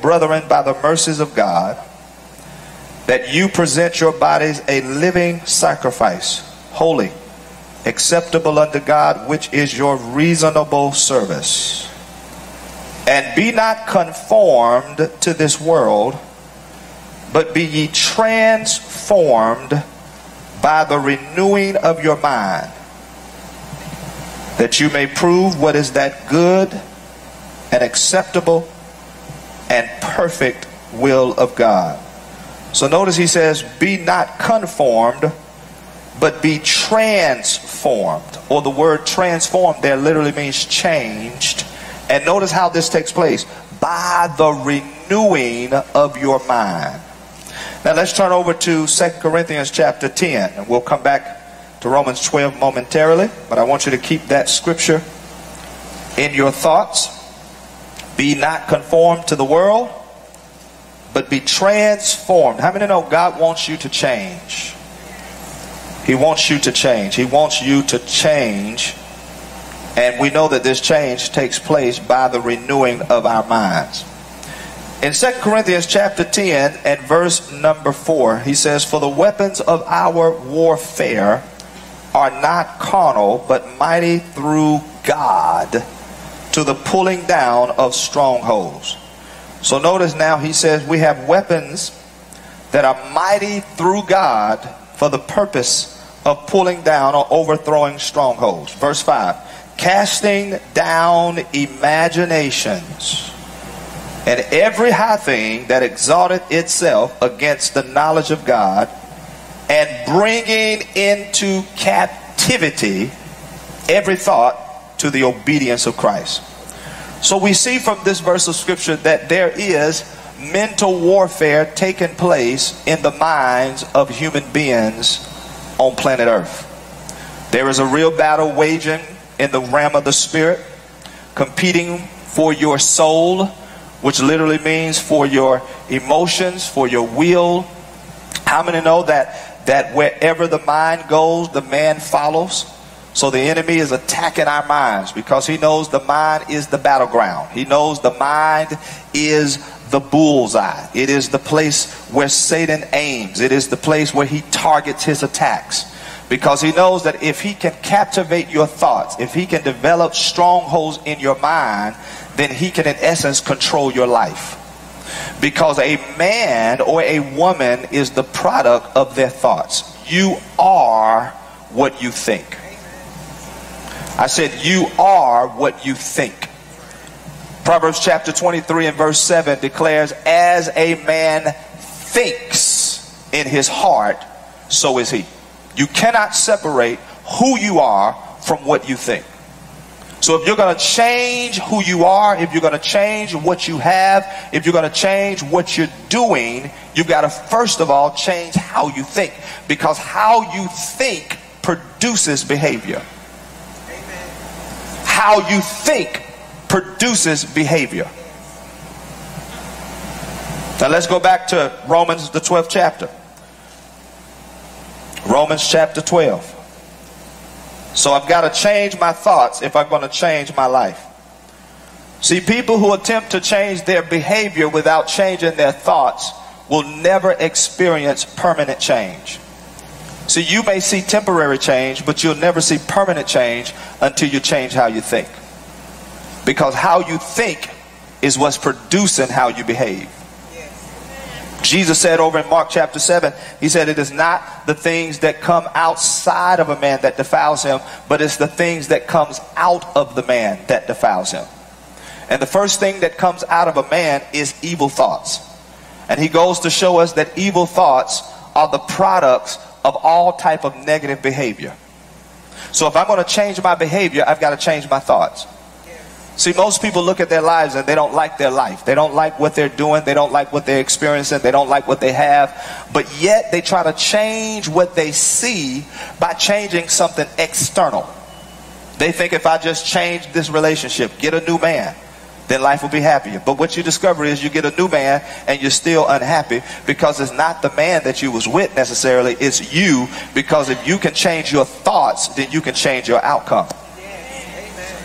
brethren, by the mercies of God, that you present your bodies a living sacrifice, holy, acceptable unto God, which is your reasonable service. And be not conformed to this world, but be ye transformed by the renewing of your mind, that you may prove what is that good and acceptable perfect will of God. So notice he says, Be not conformed, but be transformed. Or the word transformed there literally means changed. And notice how this takes place by the renewing of your mind. Now let's turn over to 2 Corinthians chapter 10. And we'll come back to Romans 12 momentarily. But I want you to keep that scripture in your thoughts. Be not conformed to the world, but be transformed. How many know God wants you to change? He wants you to change. He wants you to change. And we know that this change takes place by the renewing of our minds. In 2 Corinthians chapter 10 and verse number 4, he says, For the weapons of our warfare are not carnal, but mighty through God to the pulling down of strongholds. So notice now he says we have weapons that are mighty through God for the purpose of pulling down or overthrowing strongholds. Verse 5 casting down imaginations and every high thing that exalted itself against the knowledge of God and bringing into captivity every thought to the obedience of Christ. So we see from this verse of scripture that there is mental warfare taking place in the minds of human beings on planet Earth. There is a real battle waging in the realm of the spirit, competing for your soul, which literally means for your emotions, for your will. How many know that that wherever the mind goes, the man follows? So the enemy is attacking our minds because he knows the mind is the battleground. He knows the mind is the bullseye. It is the place where Satan aims. It is the place where he targets his attacks. Because he knows that if he can captivate your thoughts, if he can develop strongholds in your mind, then he can in essence control your life. Because a man or a woman is the product of their thoughts. You are what you think. I said, You are what you think. Proverbs chapter 23 and verse 7 declares, As a man thinks in his heart, so is he. You cannot separate who you are from what you think. So if you're going to change who you are, if you're going to change what you have, if you're going to change what you're doing, you've got to first of all change how you think. Because how you think produces behavior how you think produces behavior. Now let's go back to Romans, the 12th chapter. Romans chapter 12. So I've got to change my thoughts if I'm going to change my life. See, people who attempt to change their behavior without changing their thoughts will never experience permanent change. See, you may see temporary change, but you'll never see permanent change until you change how you think. Because how you think is what's producing how you behave. Jesus said over in Mark chapter 7, he said, It is not the things that come outside of a man that defiles him, but it's the things that comes out of the man that defiles him. And the first thing that comes out of a man is evil thoughts. And he goes to show us that evil thoughts are the products of all type of negative behavior. So if I'm going to change my behavior, I've got to change my thoughts. See, most people look at their lives and they don't like their life. They don't like what they're doing. They don't like what they're experiencing. They don't like what they have. But yet they try to change what they see by changing something external. They think if I just change this relationship, get a new man, then life will be happier. But what you discover is you get a new man and you're still unhappy because it's not the man that you was with necessarily, it's you because if you can change your thoughts, then you can change your outcome.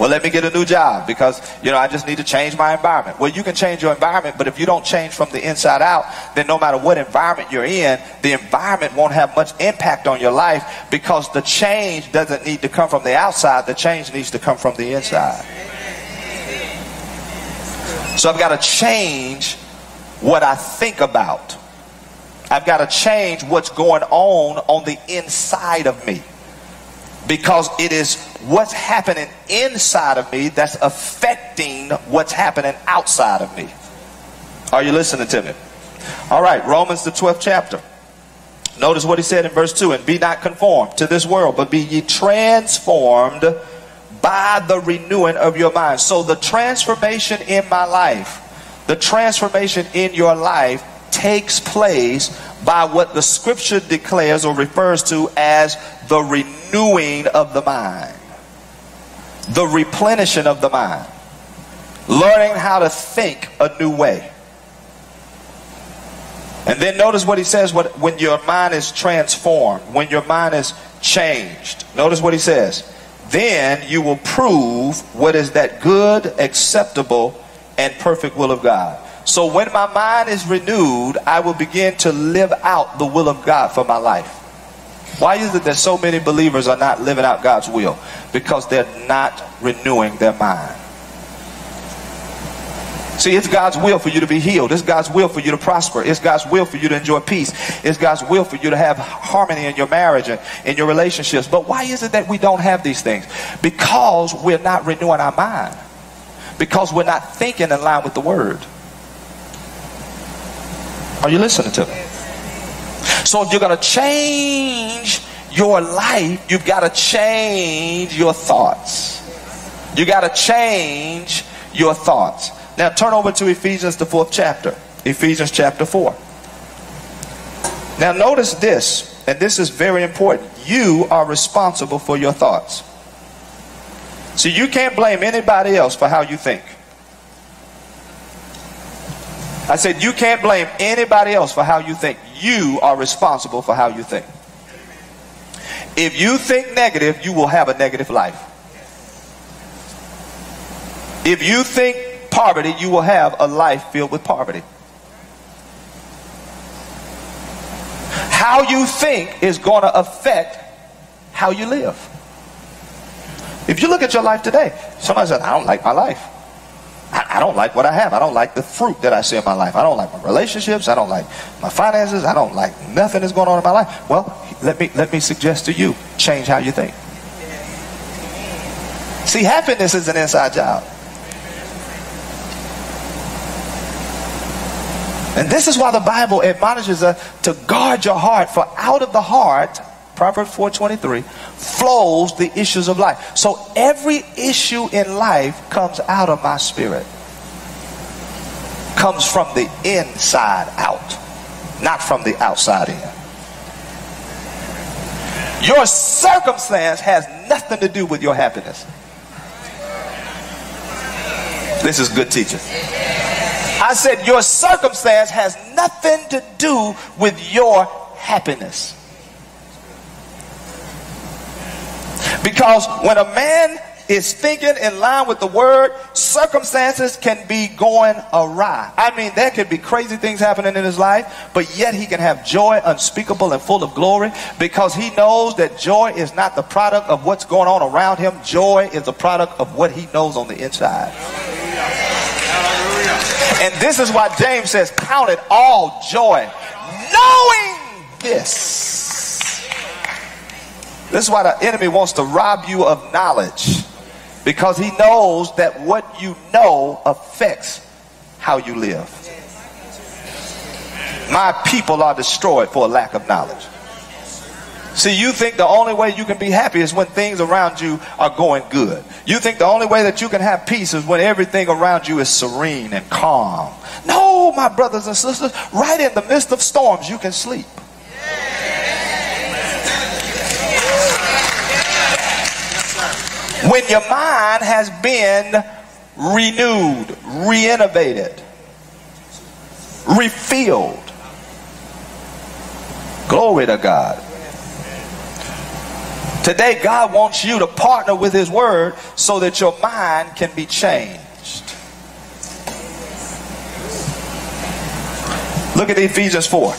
Well, let me get a new job because, you know, I just need to change my environment. Well, you can change your environment, but if you don't change from the inside out, then no matter what environment you're in, the environment won't have much impact on your life because the change doesn't need to come from the outside. The change needs to come from the inside. So I've got to change what I think about. I've got to change what's going on on the inside of me because it is what's happening inside of me that's affecting what's happening outside of me. Are you listening to me? All right, Romans the 12th chapter. Notice what he said in verse 2 and be not conformed to this world, but be ye transformed by the renewing of your mind. So the transformation in my life, the transformation in your life takes place by what the scripture declares or refers to as the renewing of the mind, the replenishing of the mind, learning how to think a new way. And then notice what he says what, when your mind is transformed, when your mind is changed. Notice what he says. Then you will prove what is that good, acceptable, and perfect will of God. So when my mind is renewed, I will begin to live out the will of God for my life. Why is it that so many believers are not living out God's will? Because they're not renewing their mind. See, it's God's will for you to be healed. It's God's will for you to prosper. It's God's will for you to enjoy peace. It's God's will for you to have harmony in your marriage and in your relationships. But why is it that we don't have these things? Because we're not renewing our mind. Because we're not thinking in line with the word. Are you listening to me? So if you're going to change your life, you've got to change your thoughts. You got to change your thoughts. Now turn over to Ephesians, the fourth chapter. Ephesians chapter 4. Now notice this, and this is very important. You are responsible for your thoughts. See, you can't blame anybody else for how you think. I said, you can't blame anybody else for how you think. You are responsible for how you think. If you think negative, you will have a negative life. If you think poverty, you will have a life filled with poverty. How you think is going to affect how you live. If you look at your life today, somebody said, I don't like my life. I, I, don't like what I have. I don't like the fruit that I see in my life. I don't like my relationships. I don't like my finances. I don't like nothing that's going on in my life. Well, let me let me suggest to you, change how you think. See, happiness is an inside job. And this is why the Bible admonishes us to guard your heart, for out of the heart, Proverbs 4:23, flows the issues of life. So every issue in life comes out of my spirit. Comes from the inside out, not from the outside in. Your circumstance has nothing to do with your happiness. This is good teaching. I said your circumstance has nothing to do with your happiness. Because when a man is thinking in line with the word, circumstances can be going awry. I mean, there could be crazy things happening in his life, but yet he can have joy unspeakable and full of glory because he knows that joy is not the product of what's going on around him. Joy is the product of what he knows on the inside. And this is why James says, Count it all joy, knowing this this is why the enemy wants to rob you of knowledge because he knows that what you know affects how you live. My people are destroyed for a lack of knowledge. See, you think the only way you can be happy is when things around you are going good. You think the only way that you can have peace is when everything around you is serene and calm. No, my brothers and sisters, right in the midst of storms, you can sleep. when your mind has been renewed, renovated, refilled. Glory to God. Today, God wants you to partner with His Word so that your mind can be changed. Look at Ephesians 4.